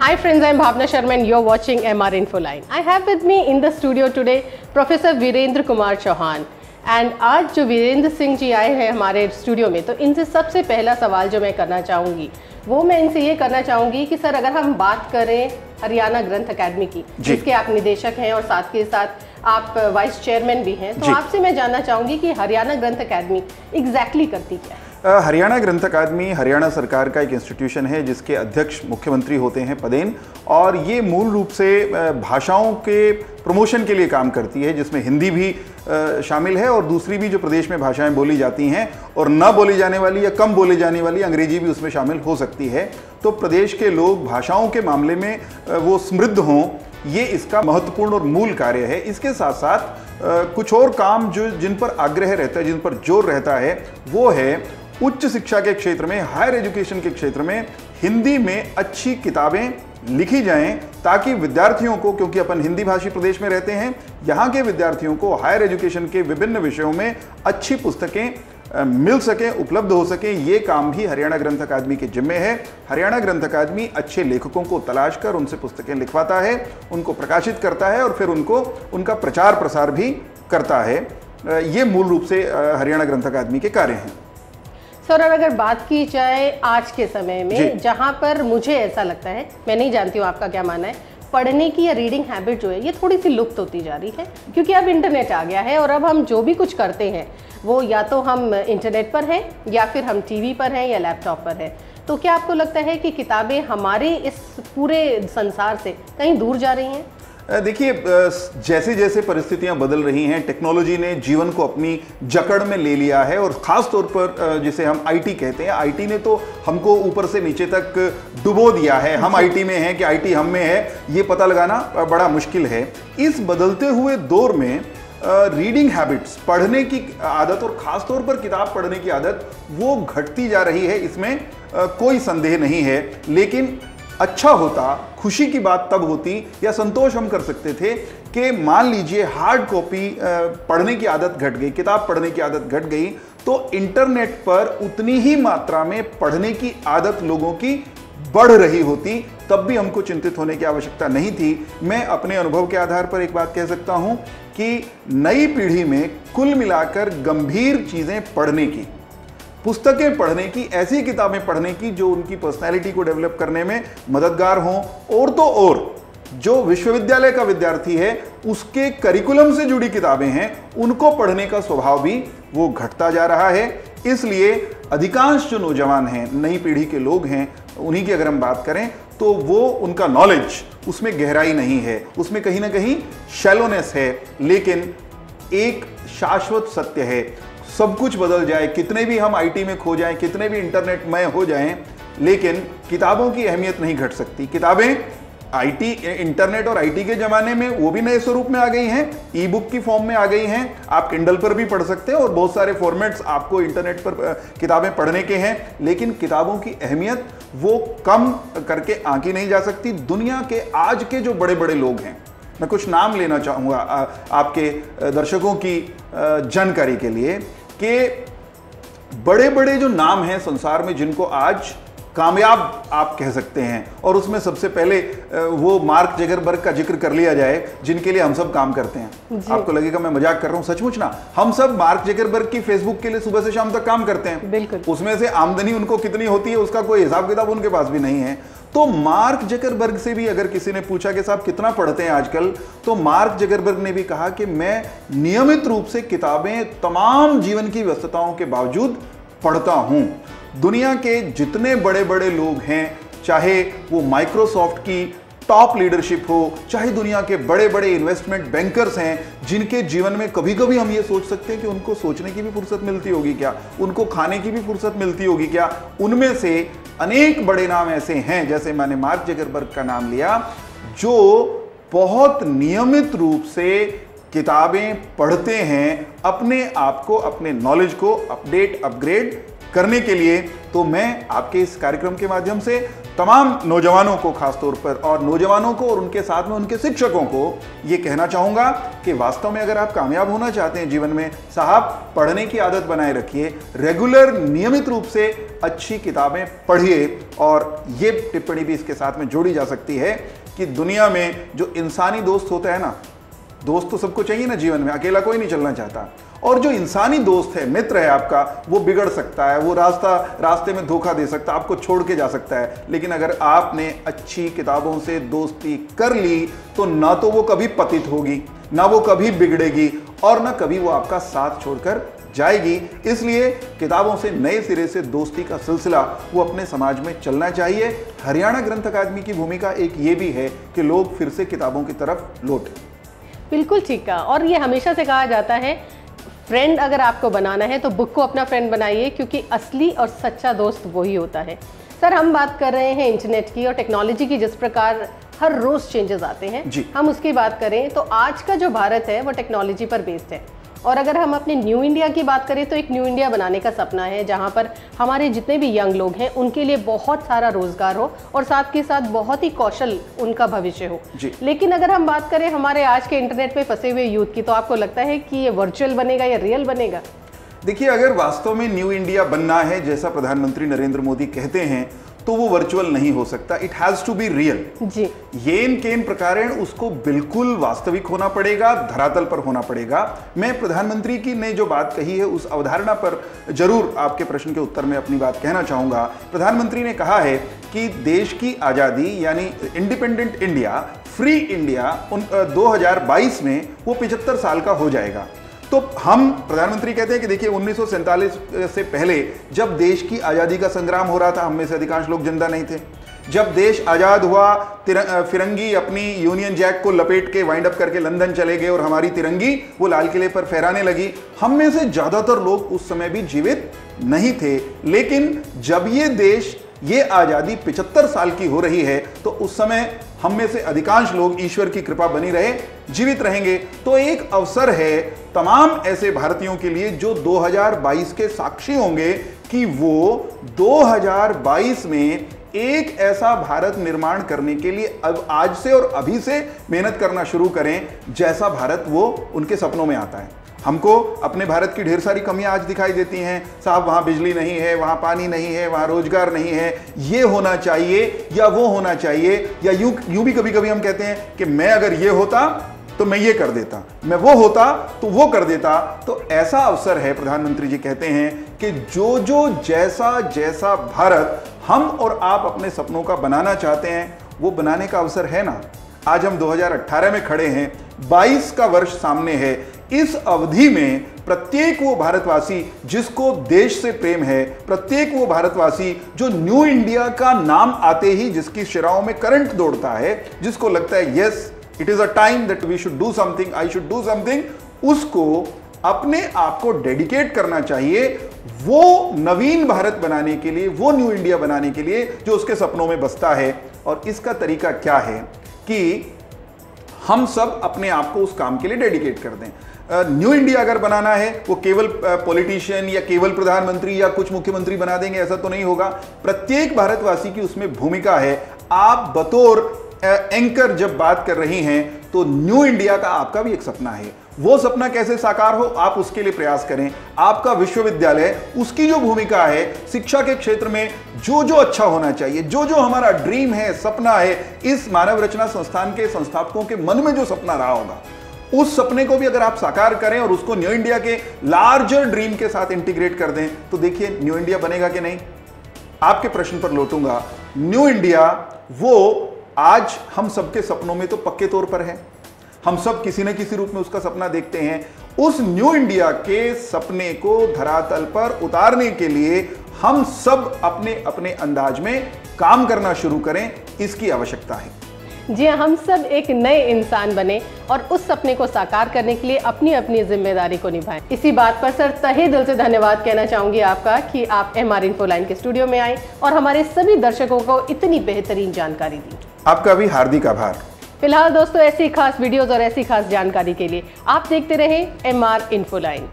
Hi friends, I'm Bhavna Sharma and you're watching MR Infoline. I have with me in the studio today Professor Virendra Kumar Chauhan. And आज जो वीरेंद्र सिंह जी आए हैं हमारे studio में तो इनसे सबसे पहला सवाल जो मैं करना चाहूँगी वो मैं इनसे ये करना चाहूँगी कि सर अगर हम बात करें हरियाणा ग्रंथ अकेडमी की जिसके आप निदेशक हैं और साथ के साथ आप वाइस चेयरमैन भी हैं तो आपसे मैं जानना चाहूँगी कि हरियाणा ग्रंथ अकेडमी एग्जैक्टली करती क्या है हरियाणा ग्रंथ अकादमी, हरियाणा सरकार का एक इंस्टीट्यूशन है, जिसके अध्यक्ष मुख्यमंत्री होते हैं पदेन, और ये मूल रूप से भाषाओं के प्रमोशन के लिए काम करती है, जिसमें हिंदी भी शामिल है, और दूसरी भी जो प्रदेश में भाषाएँ बोली जाती हैं, और न बोली जाने वाली या कम बोली जाने वाली अंग्रेज़ी भी उसमें शामिल हो सकती है। तो प्रदेश के लोग भाषाओं के मामले में वो समृद्ध हों, ये इसका महत्वपूर्ण और मूल कार्य है। इसके साथ साथ कुछ और काम जो, जिन पर आग्रह रहता है, जिन पर ज़ोर रहता है, वो है उच्च शिक्षा के क्षेत्र में हायर एजुकेशन के क्षेत्र में, हिंदी में अच्छी किताबें लिखी जाएँ ताकि विद्यार्थियों को, क्योंकि अपन हिंदी भाषी प्रदेश में रहते हैं, यहाँ के विद्यार्थियों को हायर एजुकेशन के विभिन्न विषयों में अच्छी पुस्तकें मिल सके, उपलब्ध हो सके। ये काम भी हरियाणा ग्रंथ अकादमी के जिम्मे है। हरियाणा ग्रंथ अकादमी अच्छे लेखकों को तलाश कर उनसे पुस्तकें लिखवाता है, उनको प्रकाशित करता है और फिर उनको, उनका प्रचार प्रसार भी करता है। ये मूल रूप से हरियाणा ग्रंथ अकादमी के कार्य हैं। सर और अगर बात की जाए आज के समय में जहाँ पर मुझे ऐसा लगता है मैं नहीं जानती हूँ आपका क्या मानना है पढ़ने की या रीडिंग हैबिट जो है ये थोड़ी सी लुप्त होती जा रही है क्योंकि अब इंटरनेट आ गया है और अब हम जो भी कुछ करते हैं वो या तो हम इंटरनेट पर हैं या फिर हम टीवी पर हैं या लैपटॉप पर हैं। तो क्या आपको लगता है कि किताबें हमारे इस पूरे संसार से कहीं दूर जा रही हैं? देखिए जैसे जैसे परिस्थितियाँ बदल रही हैं, टेक्नोलॉजी ने जीवन को अपनी जकड़ में ले लिया है और ख़ास तौर पर जिसे हम आईटी कहते हैं आईटी ने तो हमको ऊपर से नीचे तक डुबो दिया है। हम आईटी में हैं कि आईटी हम में है, ये पता लगाना बड़ा मुश्किल है। इस बदलते हुए दौर में रीडिंग हैबिट्स पढ़ने की आदत और ख़ास तौर पर किताब पढ़ने की आदत, वो घटती जा रही है। इसमें कोई संदेह नहीं है। लेकिन अच्छा होता, खुशी की बात तब होती या संतोष हम कर सकते थे कि मान लीजिए हार्ड कॉपी पढ़ने की आदत घट गई, किताब पढ़ने की आदत घट गई तो इंटरनेट पर उतनी ही मात्रा में पढ़ने की आदत लोगों की बढ़ रही होती, तब भी हमको चिंतित होने की आवश्यकता नहीं थी। मैं अपने अनुभव के आधार पर एक बात कह सकता हूँ कि नई पीढ़ी में कुल मिलाकर गंभीर चीज़ें पढ़ने की पुस्तकें पढ़ने की, ऐसी किताबें पढ़ने की जो उनकी पर्सनैलिटी को डेवलप करने में मददगार हों। और तो और, जो विश्वविद्यालय का विद्यार्थी है, उसके करिकुलम से जुड़ी किताबें हैं, उनको पढ़ने का स्वभाव भी वो घटता जा रहा है। इसलिए अधिकांश जो नौजवान हैं, नई पीढ़ी के लोग हैं, उन्हीं की अगर हम बात करें तो वो उनका नॉलेज उसमें गहराई नहीं है। उसमें कहीं ना कहीं शैलोनेस है, लेकिन एक शाश्वत सत्य है। सब कुछ बदल जाए, कितने भी हम आईटी में खो जाएँ, कितने भी इंटरनेट में हो जाएँ, लेकिन किताबों की अहमियत नहीं घट सकती। किताबें आईटी इंटरनेट और आईटी के ज़माने में वो भी नए स्वरूप में आ गई हैं ई बुक की फॉर्म में आ गई हैं। आप किंडल पर भी पढ़ सकते हैं और बहुत सारे फॉर्मेट्स आपको इंटरनेट पर किताबें पढ़ने के हैं, लेकिन किताबों की अहमियत वो कम करके आंकी नहीं जा सकती। दुनिया के, आज के जो बड़े बड़े लोग हैं, मैं कुछ नाम लेना चाहूँगा आपके दर्शकों की जानकारी के लिए। कि बड़े बड़े जो नाम हैं संसार में जिनको आज कामयाब आप कह सकते हैं। और उसमें सबसे पहले वो मार्क जगरबर्ग का ज़िक्र कर लिया जाए जिनके लिए हम सब काम करते हैं। आपको लगेगा मैं मज़ाक कर रहा हूँ सचमुच ना? हम सब मार्क जगरबर्ग की फेसबुक के लिए सुबह से शाम तक काम करते हैं। बिल्कुल। उसमें से आमदनी उनको कितनी होती है उसका कोई हिसाब किताब उनके पास भी नहीं है। तो मार्क जगरबर्ग से भी अगर किसी ने पूछा कि साहब कितना पढ़ते हैं आजकल? तो मार्क जगरबर्ग ने भी कहा कि मैं नियमित रूप से किताबें तमाम जीवन की व्यस्तताओं के बावजूद पढ़ता हूँ। दुनिया के जितने बड़े बड़े लोग हैं, चाहे वो माइक्रोसॉफ्ट की टॉप लीडरशिप हो, चाहे दुनिया के बड़े बड़े इन्वेस्टमेंट बैंकर्स हैं, जिनके जीवन में कभी कभी हम ये सोच सकते हैं कि उनको सोचने की भी फुर्सत मिलती होगी क्या? उनको खाने की भी फुर्सत मिलती होगी क्या? उनमें से अनेक बड़े नाम ऐसे हैं, जैसे मैंने मार्क जगरबर्ग का नाम लिया, जो बहुत नियमित रूप से किताबें पढ़ते हैं, अपने आप को, अपने नॉलेज को अपडेट अपग्रेड करने के लिए तो मैं आपके इस कार्यक्रम के माध्यम से तमाम नौजवानों को खासतौर पर और नौजवानों को और उनके साथ में उनके शिक्षकों को ये कहना चाहूँगा कि वास्तव में अगर आप कामयाब होना चाहते हैं जीवन में, साहब, पढ़ने की आदत बनाए रखिए, रेगुलर, नियमित रूप से अच्छी किताबें पढ़िए और ये टिप्पणी भी इसके साथ में जोड़ी जा सकती है कि दुनिया में जो इंसानी दोस्त होता है ना दोस्त तो सबको चाहिए ना जीवन में, अकेला कोई नहीं चलना चाहता। और जो इंसानी दोस्त है, मित्र है आपका, वो बिगड़ सकता है, वो रास्ता, रास्ते में धोखा दे सकता है, आपको छोड़ के जा सकता है। लेकिन अगर आपने अच्छी किताबों से दोस्ती कर ली तो ना तो वो कभी पतित होगी, ना वो कभी बिगड़ेगी, और ना कभी वो आपका साथ छोड़कर जाएगी। इसलिए किताबों से, नए सिरे से दोस्ती का सिलसिला, वो अपने समाज में चलना चाहिए। हरियाणा ग्रंथ अकादमी की भूमिका एक ये भी है कि लोग फिर से किताबों की तरफ़ लौटें। बिल्कुल ठीक कहा। और ये हमेशा से कहा जाता है फ्रेंड अगर आपको बनाना है तो बुक को अपना फ्रेंड बनाइए क्योंकि असली और सच्चा दोस्त वही होता है। सर हम बात कर रहे हैं इंटरनेट की और टेक्नोलॉजी की जिस प्रकार हर रोज़ चेंजेस आते हैं। हम उसकी बात करें तो आज का जो भारत है वो टेक्नोलॉजी पर बेस्ड है। और अगर हम अपने न्यू इंडिया की बात करें तो एक न्यू इंडिया बनाने का सपना है जहाँ पर हमारे जितने भी यंग लोग हैं उनके लिए बहुत सारा रोज़गार हो और साथ के साथ बहुत ही कौशल उनका भविष्य हो। लेकिन अगर हम बात करें हमारे आज के इंटरनेट पे फंसे हुए यूथ की तो आपको लगता है कि ये वर्चुअल बनेगा या रियल बनेगा देखिए अगर वास्तव में न्यू इंडिया बनना है जैसा प्रधानमंत्री नरेंद्र मोदी कहते हैं तो वो वर्चुअल नहीं हो सकता। It has to be real जी। येन केन प्रकारेण उसको बिल्कुल वास्तविक होना पड़ेगा धरातल पर होना पड़ेगा। मैं प्रधानमंत्री की ने जो बात कही है उस अवधारणा पर ज़रूर आपके प्रश्न के उत्तर में अपनी बात कहना चाहूँगा। प्रधानमंत्री ने कहा है कि देश की आज़ादी यानी इंडिपेंडेंट इंडिया फ्री इंडिया उन अ, 2022 में वो 75 साल का हो जाएगा। तो हम प्रधानमंत्री कहते हैं कि देखिए, उन्नीस सौ सैंतालीस से पहले जब देश की आज़ादी का संग्राम हो रहा था, हम में से अधिकांश लोग ज़िंदा नहीं थे। जब देश आज़ाद हुआ फिरंगी अपनी यूनियन जैक को लपेट के वाइंड अप करके लंदन चले गए और हमारी तिरंगी वो लाल किले पर फहराने लगी। हम में से ज़्यादातर लोग उस समय भी जीवित नहीं थे। लेकिन जब ये देश ये आज़ादी 75 साल की हो रही है तो उस समय हम में से अधिकांश लोग ईश्वर की कृपा बनी रहे, जीवित रहेंगे। तो एक अवसर है तमाम ऐसे भारतीयों के लिए जो 2022 के साक्षी होंगे कि वो 2022 में एक ऐसा भारत निर्माण करने के लिए अब आज से और अभी से मेहनत करना शुरू करें, जैसा भारत वो उनके सपनों में आता है। हमको अपने भारत की ढेर सारी कमियाँ आज दिखाई देती हैं। साहब, वहाँ बिजली नहीं है, वहाँ पानी नहीं है, वहाँ रोज़गार नहीं है। ये होना चाहिए या वो होना चाहिए या यूँ यूँ भी कभी कभी हम कहते हैं कि मैं अगर ये होता तो मैं ये कर देता, मैं वो होता तो वो कर देता। तो ऐसा अवसर है, प्रधानमंत्री जी कहते हैं कि जो जो जैसा जैसा भारत हम और आप अपने सपनों का बनाना चाहते हैं, वो बनाने का अवसर है ना? आज हम 2018 में खड़े हैं 22 का वर्ष सामने है। इस अवधि में प्रत्येक वो भारतवासी जिसको देश से प्रेम है, प्रत्येक वो भारतवासी जो न्यू इंडिया का नाम आते ही जिसकी शिराओं में करंट दौड़ता है, जिसको लगता है, yes it is a time that we should do something I should do something उसको अपने आप को डेडिकेट करना चाहिए वो नवीन भारत बनाने के लिए, वो न्यू इंडिया बनाने के लिए जो उसके सपनों में बसता है। और इसका तरीका क्या है कि हम सब अपने आप को उस काम के लिए डेडिकेट कर दें। न्यू इंडिया अगर बनाना है, वो केवल पॉलिटिशियन या केवल प्रधानमंत्री या कुछ मुख्यमंत्री बना देंगे, ऐसा तो नहीं होगा। प्रत्येक भारतवासी की उसमें भूमिका है। आप बतौर एंकर जब बात कर रही हैं तो न्यू इंडिया का आपका भी एक सपना है। वो सपना कैसे साकार हो, आप उसके लिए प्रयास करें। आपका विश्वविद्यालय, उसकी जो भूमिका है, शिक्षा के क्षेत्र में जो जो अच्छा होना चाहिए जो जो हमारा ड्रीम है, सपना है, इस मानव रचना संस्थान के संस्थापकों के मन में जो सपना रहा होगा, उस सपने को भी अगर आप साकार करें और उसको न्यू इंडिया के लार्जर ड्रीम के साथ इंटीग्रेट कर दें तो देखिए न्यू इंडिया बनेगा कि नहीं? आपके प्रश्न पर लौटूँगा। न्यू इंडिया वो आज हम सबके सपनों में तो पक्के तौर पर है। हम सब किसी न किसी रूप में उसका सपना देखते हैं। उस न्यू इंडिया के सपने को धरातल पर उतारने के लिए हम सब अपने अपने अंदाज में काम करना शुरू करें। इसकी आवश्यकता है। जी हाँ हम सब एक नए इंसान बने और उस सपने को साकार करने के लिए अपनी अपनी ज़िम्मेदारी को निभाएँ। इसी बात पर सर तहे दिल से धन्यवाद कहना चाहूँगी आपका कि आप एम आर इन्फोलाइन के स्टूडियो में आए और हमारे सभी दर्शकों को इतनी बेहतरीन जानकारी दी। आपका भी हार्दिक आभार। फ़िलहाल दोस्तों ऐसी खास वीडियोस और ऐसी खास जानकारी के लिए आप देखते रहे एम आर इन्फोलाइन